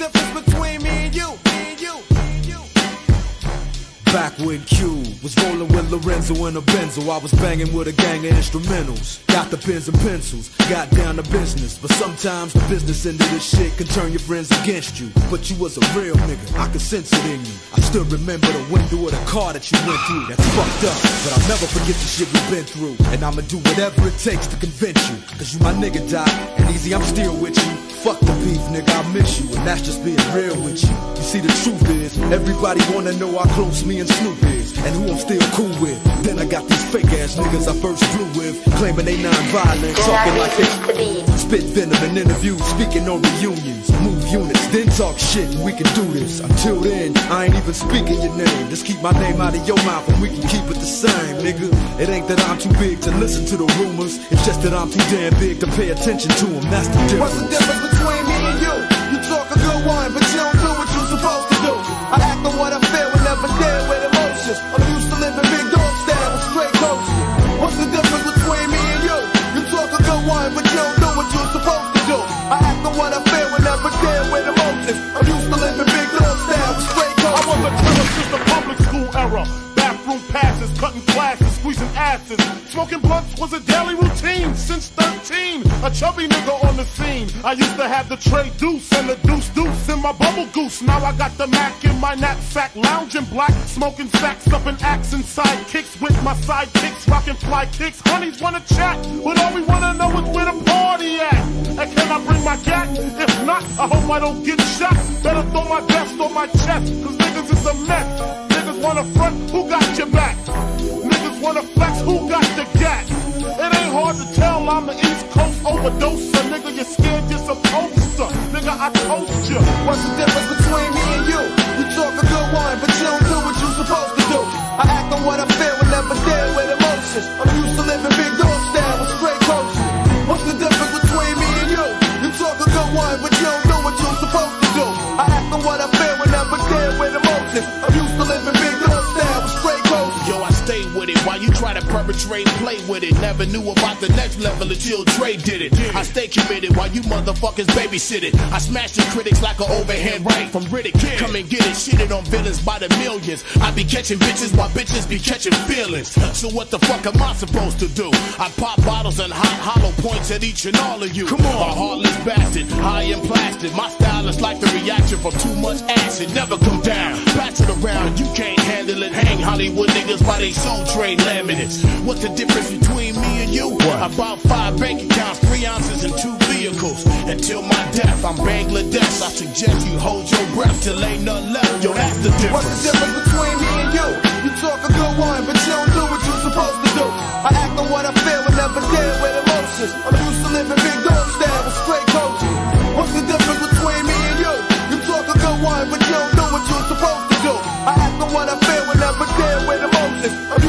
Difference between me and you? Me and you. Back when Q was rolling with Lorenzo and a Benzo, I was banging with a gang of instrumentals. Got the pens and pencils, got down to business. But sometimes the business end of this shit can turn your friends against you. But you was a real nigga, I could sense it in you. I still remember the window of the car that you went through. That's fucked up, but I'll never forget the shit we've been through. And I'ma do whatever it takes to convince you. Cause you my nigga, Doc, and Eazy, I'm still with you. Fuck the beef, nigga, I miss you, and that's just being real with you. You see, the truth is, everybody wanna know how close me and Snoop is, and who I'm still cool with. Then I got these fake ass niggas I first flew with, claiming they non-violent, talking like they spit venom in interviews, speaking on reunions, move units, then talk shit, and we can do this. Until then, I ain't even speaking your name. Just keep my name out of your mouth, and we can keep it the same, nigga. It ain't that I'm too big to listen to the rumors, it's just that I'm too damn big to pay attention to them. That's the difference. Between me and you? You talk a good one, but you don't do what you're supposed to do. I act on what I feel and never deal with emotions. I'm used to living big dog style with straight coaches. What's the difference between me and you? You talk a good one, but you don't do what you're supposed to do. I act on what I feel and never deal with emotions. I'm used to living big dog style with straight I coaches. was a killer since the public school era. Bathroom passes, cutting classes, squeezing asses. Smoking blunts was a daily routine since 13. A chubby nigga on the scene. I used to have the tray deuce and the deuce deuce in my bubble goose. Now I got the Mac in my knapsack, lounging black, smoking sacks up in axe and sidekicks with my sidekicks, rocking fly kicks. Honeys wanna chat, but all we wanna know is where the party at. And can I bring my gat? If not, I hope I don't get shot. Better throw my vest on my chest, cause niggas is a mess. Niggas wanna front, who got your back? Niggas wanna flex, who got the gat? It ain't hard to tell I'm the East Coast overdoser. Nigga, you're scared, you're supposed to. Nigga, I told you. What's the difference between me and you? You talk a good one, but you don't do what you're supposed to do. I act on what I feel and never deal with emotions. I'm used to living big dog style with straight coaches. What's the difference between me and you? You talk a good one, but you don't try to perpetrate play with it. Never knew about the next level until Dre did it. I stay committed while you motherfuckers babysit it. I smash the critics like an overhead right from Riddick. Come and get it, shitted on villains by the millions. I be catching bitches while bitches be catching feelings. So what the fuck am I supposed to do? I pop bottles and hot hollow points at each and all of you. Come on, a heartless bastard, high and plastic. My style is like the reaction from too much acid. Never come down, pass it around. You can't handle it. Hang Hollywood niggas by they Soul Train laminates. What's the difference between me and you? About five bank accounts, three ounces, and two vehicles. Until my death, I'm Bangladesh. I suggest you hold your breath till ain't nothing left. Yo, that's the difference. What's the difference. difference between me and you? You talk a good one, but you don't do what you're supposed to do. I act on what I feel and never deal with emotions. I'm used to living big dog style with straight coaches. What's the difference between me and you? You talk a good one, but you don't do what you're supposed to do. I act on what I feel and never deal with emotions. I'm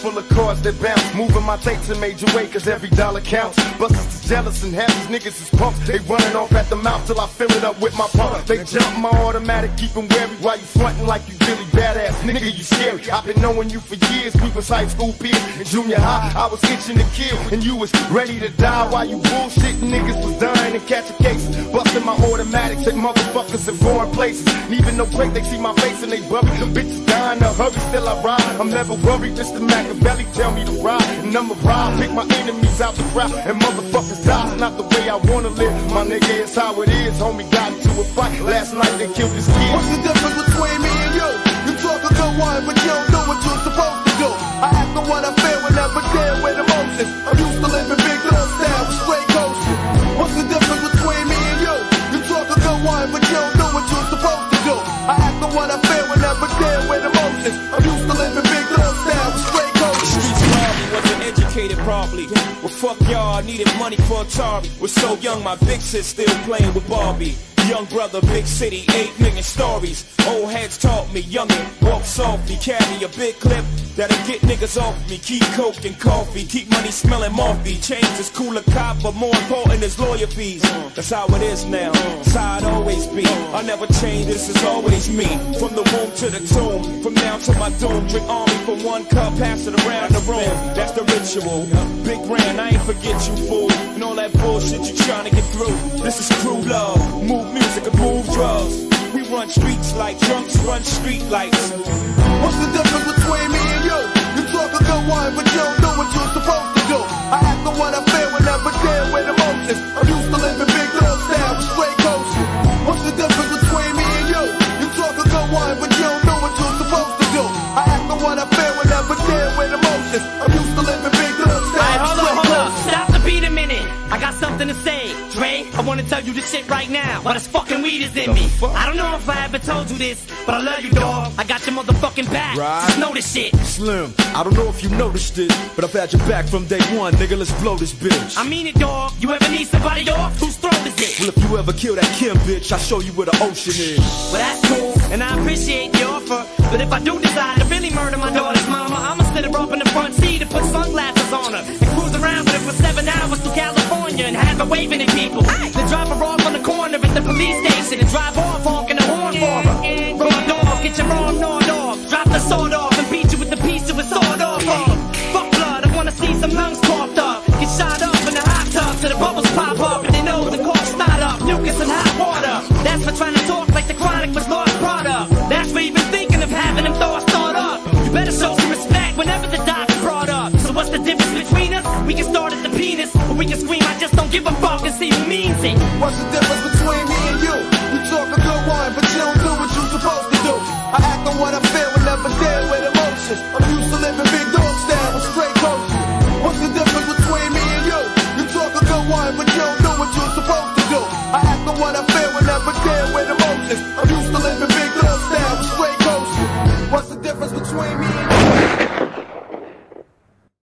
Full of cars that bounce. Moving my tapes in major way, cause every dollar counts. Busters is jealous and half these niggas is pumped. They running off at the mouth till I fill it up with my pump. They jump my automatic, keep 'em wary while you frontin' like you really badass. Nigga, you scary. I've been knowing you for years. We was high school peers. In junior high, I was itching to kill. And you was ready to die while you bullshitting. Niggas was dying and catching cases. Busting my automatics at motherfuckers in foreign places. And even no break, they see my face and they worry. Them bitches dying to hurry, still I ride. I'm never worried, Mr. Machiavelli tell me to ride. And I'ma ride, pick my enemies out the crowd. And motherfuckers die, not the way I wanna live. My nigga, it's how it is. Homie got into a fight. Last night they killed this kid. What's the difference between me and you? You talk a good one, but you don't do what you're supposed to do. I act on what I feel and never deal with emotions. I'm used to living probably. Well, fuck y'all, I needed money for Atari. Was so young, my big sis still playing with Barbie. Young brother, big city, eight million stories. Old heads taught me, youngin', walk softly, carry a big clip that'll get niggas off me. Keep coke and coffee, keep money smelling morphy. Change is cooler cop, but more important is lawyer fees. That's how it is now, that's how it always be. I never change, this is always me. From the womb to the tomb, from now to my doom. Drink army for one cup, pass it around the room. That's the ritual. Big brand, I ain't forget you, fool. And all that bullshit you trying to get through. This is crew love. Move music and move drugs. We run streets like drunks run street lights. What's the difference Wanna tell you this shit right now. But this fucking weed is in me. I don't know if I ever told you this, but I love you, dog. I got your motherfucking back. Right. Just know this shit. Slim, I don't know if you noticed it, but I've had your back from day one, nigga. Let's blow this bitch. I mean it, dog. You ever need somebody off? Whose throat is it? well, if you ever kill that Kim bitch, I'll show you where the ocean is. Well, that's cool, and I appreciate the offer. But if I do decide to really murder my daughter's mama, I'ma sit her up in the front seat and put sunglasses waving at people. Then drop her off on the corner at the police station and drive off honking the horn for her. Raw dog, get your arm gnawed off. Drop the sword off and beat give a fuck if he means it. What's the difference between me